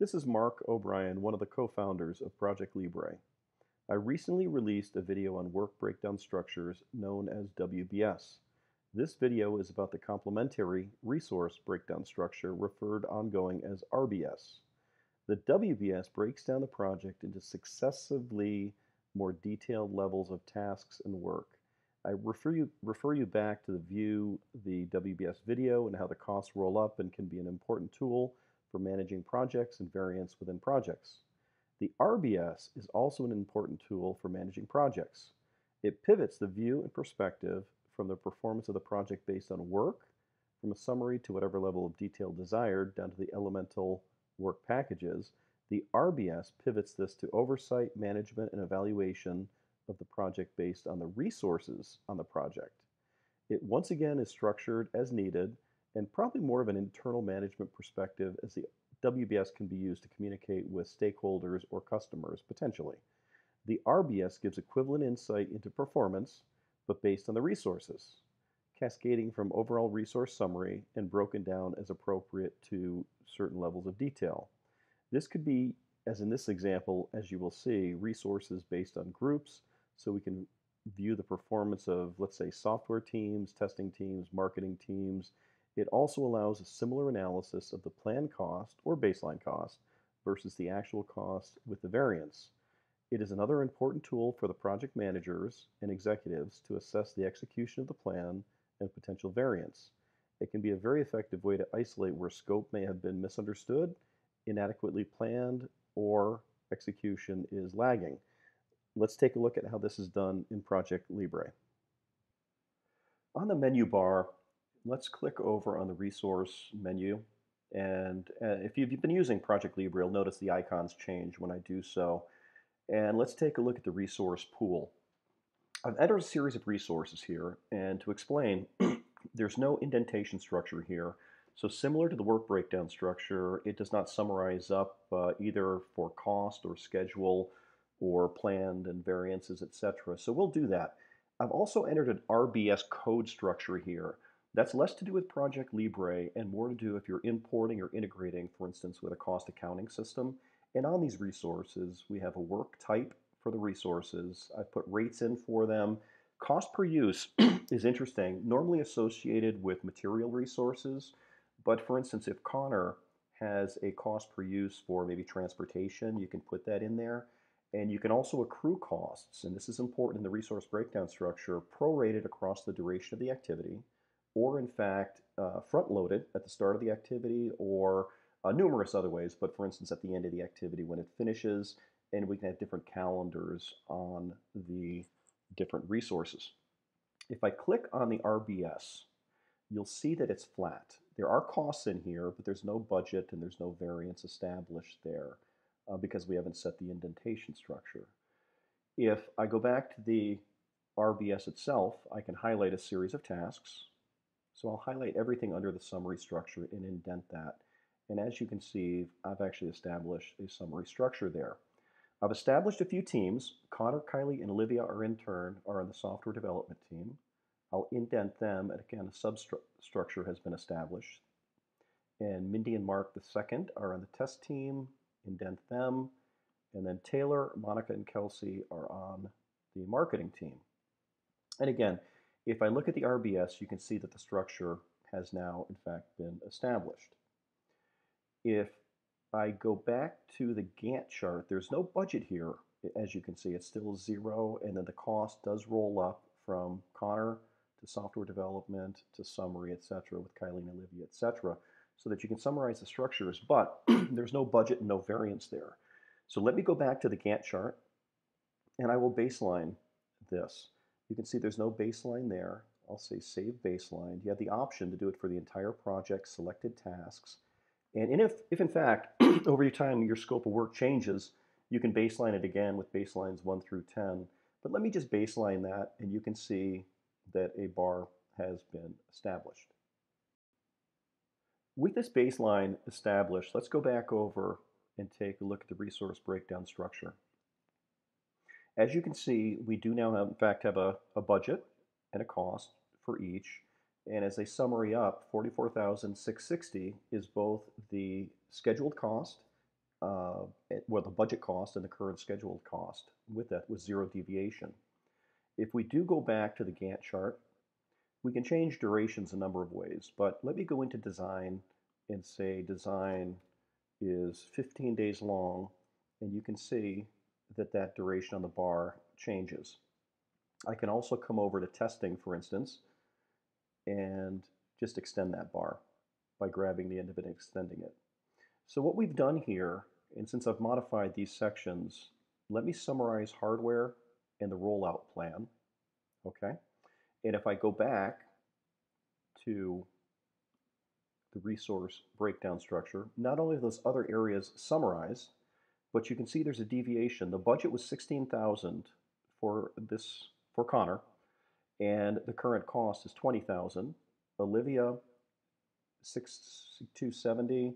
This is Marc O'Brien, one of the co-founders of Project Libre. I recently released a video on work breakdown structures known as WBS. This video is about the complementary resource breakdown structure referred ongoing as RBS. The WBS breaks down the project into successively more detailed levels of tasks and work. I refer you, refer you back to the view the WBS video and how the costs roll up and can be an important tool for managing projects and variance within projects. The RBS is also an important tool for managing projects. It pivots the view and perspective from the performance of the project based on work, from a summary to whatever level of detail desired, down to the elemental work packages. The RBS pivots this to oversight, management, and evaluation of the project based on the resources on the project. It once again is structured as needed and probably more of an internal management perspective as the WBS can be used to communicate with stakeholders or customers potentially. The RBS gives equivalent insight into performance, but based on the resources, cascading from overall resource summary and broken down as appropriate to certain levels of detail. This could be, as in this example, as you will see, resources based on groups, so we can view the performance of, let's say, software teams, testing teams, marketing teams. It also allows a similar analysis of the planned cost or baseline cost versus the actual cost with the variance. It is another important tool for the project managers and executives to assess the execution of the plan and potential variance. It can be a very effective way to isolate where scope may have been misunderstood, inadequately planned, or execution is lagging. Let's take a look at how this is done in Project Libre. On the menu bar, let's click over on the resource menu. And uh, if you've been using Project Libre, you'll notice the icons change when I do so. And let's take a look at the resource pool. I've entered a series of resources here, and to explain, there's no indentation structure here. So similar to the work breakdown structure, it does not summarize up uh, either for cost or schedule or planned and variances, etc. So we'll do that. I've also entered an RBS code structure here. That's less to do with Project Libre and more to do if you're importing or integrating, for instance, with a cost accounting system. And on these resources, we have a work type for the resources. I've put rates in for them. Cost per use is interesting, normally associated with material resources. But for instance, if Connor has a cost per use for maybe transportation, you can put that in there. And you can also accrue costs, and this is important in the resource breakdown structure, prorated across the duration of the activity, or in fact, uh, front loaded at the start of the activity, or uh, numerous other ways, but for instance, at the end of the activity when it finishes, and we can have different calendars on the different resources. If I click on the RBS, you'll see that it's flat. There are costs in here, but there's no budget and there's no variance established there uh, because we haven't set the indentation structure. If I go back to the RBS itself, I can highlight a series of tasks. So I'll highlight everything under the summary structure and indent that. And as you can see, I've actually established a summary structure there. I've established a few teams. Connor, Kylie, and Olivia are in turn are on the software development team. I'll indent them, and again, a substructure has been established. And Mindy and Mark the second are on the test team indent them. And then Taylor, Monica, and Kelsey are on the marketing team. And again, if I look at the RBS, you can see that the structure has now, in fact, been established. If I go back to the Gantt chart, there's no budget here. As you can see, it's still zero, and then the cost does roll up from Connor to software development to summary, etc., with Kylie and Olivia, etc so that you can summarize the structures, but there's no budget and no variance there. So let me go back to the Gantt chart and I will baseline this. You can see there's no baseline there. I'll say save baseline. You have the option to do it for the entire project, selected tasks. And if, if in fact, over your time, your scope of work changes, you can baseline it again with baselines 1 through 10. But let me just baseline that, and you can see that a bar has been established. With this baseline established, let's go back over and take a look at the resource breakdown structure. As you can see, we do now, have, in fact, have a, a budget and a cost for each. And as a summary up, 44,660 is both the scheduled cost uh, well, the budget cost and the current scheduled cost with that with zero deviation. If we do go back to the Gantt chart, we can change durations a number of ways, but let me go into design and say design is 15 days long, and you can see that that duration on the bar changes. I can also come over to testing, for instance, and just extend that bar by grabbing the end of it and extending it. So what we've done here, and since I've modified these sections, let me summarize hardware and the rollout plan, okay? And if I go back to the resource breakdown structure, not only are those other areas summarized, but you can see there's a deviation. The budget was 16,000 for this for Connor, and the current cost is 20,000. Olivia, 6270.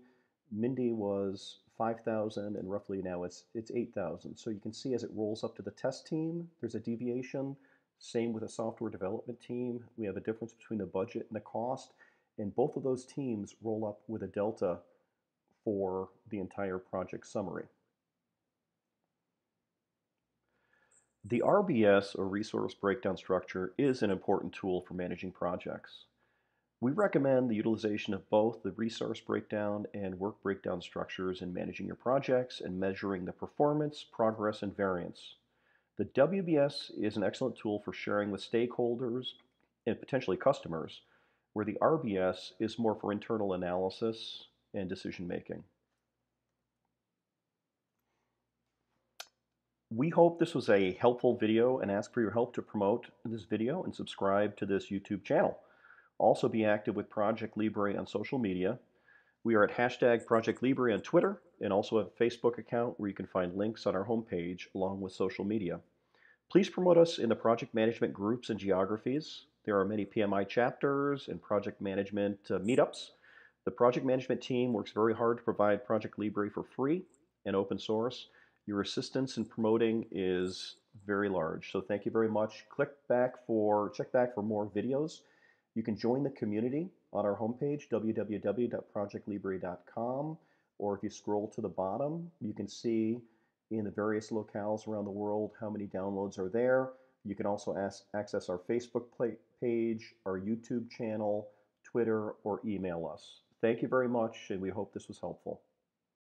Mindy was 5,000, and roughly now it's it's 8,000. So you can see as it rolls up to the test team, there's a deviation. Same with a software development team. We have a difference between the budget and the cost, and both of those teams roll up with a delta for the entire project summary. The RBS, or Resource Breakdown Structure, is an important tool for managing projects. We recommend the utilization of both the resource breakdown and work breakdown structures in managing your projects and measuring the performance, progress, and variance. The WBS is an excellent tool for sharing with stakeholders and potentially customers, where the RBS is more for internal analysis and decision making. We hope this was a helpful video and ask for your help to promote this video and subscribe to this YouTube channel. Also be active with Project Libre on social media. We are at hashtag Project Libre on Twitter and also have a Facebook account where you can find links on our homepage along with social media. Please promote us in the project management groups and geographies. There are many PMI chapters and project management uh, meetups. The project management team works very hard to provide Project Libre for free and open source. Your assistance in promoting is very large. So thank you very much. Click back for, check back for more videos. You can join the community on our homepage, www.projectlibre.com, or if you scroll to the bottom, you can see in the various locales around the world how many downloads are there. You can also ask, access our Facebook page, our YouTube channel, Twitter, or email us. Thank you very much, and we hope this was helpful.